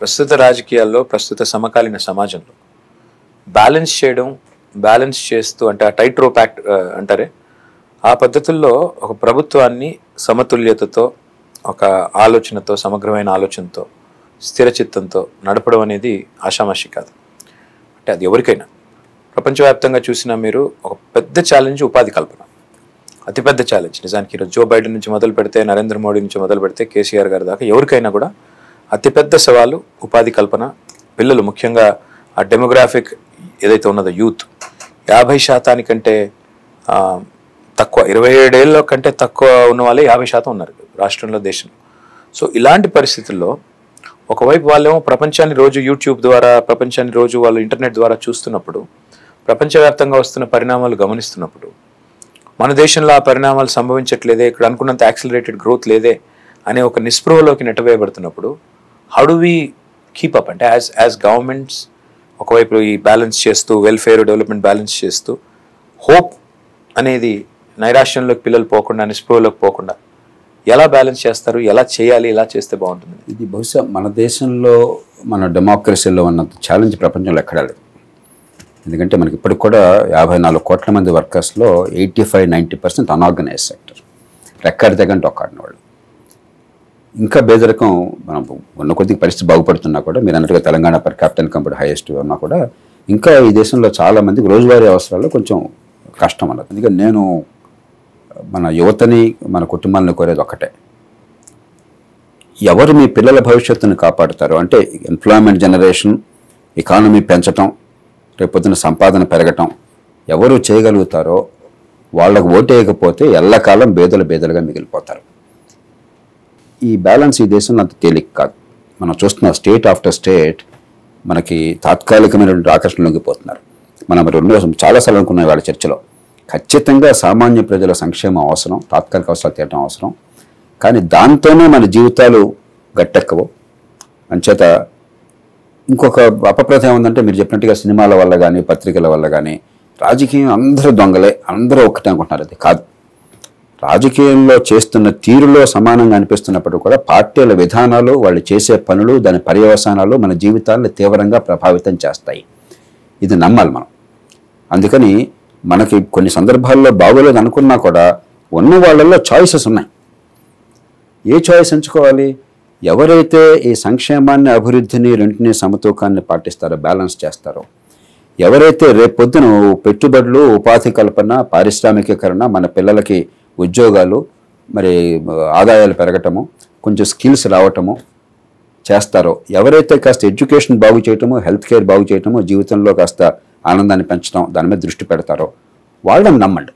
ప్రస్తుత రాజకీయాల్లో ప్రస్తుత సమకాలీన సమాజంలో. బ్యాలెన్స్ చేయడం బ్యాలెన్స్ చేస్తూ అంటే ఆ టైట్ రోప్ యాక్ట్ అంటారే? ఆ పద్ధతుల్లో ఒక ప్రభుత్వాన్ని సమతుల్యతతో ఒక ఆలోచనతో సమగ్రమైన ఆలోచనతో స్థిరచిత్తంతో నడపడం అనేది ఆషామాషి కాదు. అంటే అది ఎవరికైనా. ప్రపంచవ్యాప్తంగా చూసినా మీరు ఒక పెద్ద ఛాలెంజ్ ఉపాధి కల్పన. అతిపెద్ద ఛాలెంజ్. నిజానికి ఈరోజు జో బైడెన్ నుంచి మొదలు పెడితే నరేంద్ర మోడీ నుంచి మొదలు పెడితే కేసీఆర్ గారి దాకా ఎవరికైనా కూడా అతిపెద్ద సవాలు ఉపాధి కల్పన. పిల్లలు ముఖ్యంగా ఆ డెమోగ్రాఫిక్ ఏదైతే ఉన్నదో యూత్ యాభై శాతానికంటే తక్కువ ఇరవై ఏడేళ్ళ కంటే తక్కువ ఉన్న వాళ్ళే యాభై శాతం ఉన్నారు రాష్ట్రంలో దేశంలో. సో ఇలాంటి పరిస్థితుల్లో ఒకవైపు వాళ్ళేమో ప్రపంచాన్ని రోజు యూట్యూబ్ ద్వారా ప్రపంచాన్ని రోజు వాళ్ళు ఇంటర్నెట్ ద్వారా చూస్తున్నప్పుడు ప్రపంచవ్యాప్తంగా వస్తున్న పరిణామాలు గమనిస్తున్నప్పుడు మన దేశంలో ఆ పరిణామాలు సంభవించట్లేదే ఇక్కడ అనుకున్నంత యాక్సిలరేటెడ్ గ్రోత్ లేదే అనే ఒక నిస్పృహలోకి నెట్టవేయబడుతున్నప్పుడు how do we keep up అంటే యాజ్ యాజ్ గవర్నమెంట్స్ ఒకవైపు ఈ బ్యాలెన్స్ చేస్తూ వెల్ఫేర్ డెవలప్మెంట్ బ్యాలెన్స్ చేస్తూ హోప్ అనేది నైరాశ్యంలోకి పిల్లలు పోకుండా నిస్పృహలోకి పోకుండా ఎలా బ్యాలెన్స్ చేస్తారు? ఎలా చేయాలి? ఎలా చేస్తే బాగుంటుంది? ఇది బహుశా మన దేశంలో మన డెమోక్రసీలో ఉన్నంత ఛాలెంజ్ ప్రపంచంలో ఎక్కడా లేదు. ఎందుకంటే మనకి ఇప్పటికి కూడా యాభై నాలుగు కోట్ల మంది వర్కర్స్లో eighty five ninety percent unorganised sector రెక్కడ తగ్గంటే ఒక్కడిన వాళ్ళు ఇంకా బేదరికం మనం ఉన్న కొద్దిగా పరిస్థితి బాగుపడుతున్నా కూడా మీరు అన్నట్టుగా Telangana per capital company highest ఉన్నా కూడా ఇంకా ఈ దేశంలో చాలామందికి రోజువారీ అవసరాల్లో కొంచెం కష్టం అన్నది. అందుకని నేను మన యువతని మన కుటుంబాలను కోరేది ఒక్కటే. ఎవరు మీ పిల్లల భవిష్యత్తును కాపాడుతారు? అంటే ఎంప్లాయ్మెంట్ జనరేషన్ ఎకానమీ పెంచటం రేపొద్దున సంపాదన పెరగటం ఎవరు చేయగలుగుతారో వాళ్ళకు ఓటేయకపోతే ఎల్లకాలం బేదలు బేదలుగా మిగిలిపోతారు. ఈ బ్యాలెన్స్ ఈ దేశంలో అంత తేలిక కాదు. మనం చూస్తున్న స్టేట్ ఆఫ్టర్ స్టేట్ మనకి తాత్కాలికమైనటువంటి ఆకర్షణలోకి పోతున్నారు మనం రెండు చాలాసార్లు అనుకున్నాం వాళ్ళ చర్చలో. ఖచ్చితంగా సామాన్య ప్రజల సంక్షేమం అవసరం తాత్కాలిక అవసరాలు తీయడం అవసరం. కానీ దాంతోనే మన జీవితాలు గట్టెక్కవు. అంచేత ఇంకొక అపప్రథ ఏముందంటే మీరు చెప్పినట్టుగా సినిమాల వల్ల కానీ పత్రికల వల్ల కానీ రాజకీయం అందరూ దొంగలే అందరూ ఒక్కటే అనుకుంటున్నారు. అది కాదు. రాజకీయంలో చేస్తున్న తీరులో సమానంగా అనిపిస్తున్నప్పుడు కూడా పార్టీల విధానాలు వాళ్ళు చేసే పనులు దాని పర్యవసానాలు మన జీవితాలను తీవ్రంగా ప్రభావితం చేస్తాయి. ఇది నమ్మాలి మనం. అందుకని మనకి కొన్ని సందర్భాల్లో బాగోలేదు అనుకున్నా కూడా ఉన్న వాళ్ళల్లో చాయిసెస్ ఉన్నాయి. ఏ చాయిస్ ఎంచుకోవాలి? ఎవరైతే ఈ సంక్షేమాన్ని అభివృద్ధిని రెంటిని సమతూకాన్ని పాటిస్తారో బ్యాలెన్స్ చేస్తారో ఎవరైతే రేపొద్దున పెట్టుబడులు ఉపాధి కల్పన పారిశ్రామికీకరణ మన పిల్లలకి ఉద్యోగాలు మరి ఆదాయాలు పెరగటము కొంచెం స్కిల్స్ రావటము చేస్తారో ఎవరైతే కాస్త ఎడ్యుకేషన్ బాగు చేయటము హెల్త్ కేర్ బాగు చేయటము జీవితంలో కాస్త ఆనందాన్ని పెంచడం దాని మీద దృష్టి పెడతారో వాళ్ళని నమ్మండి.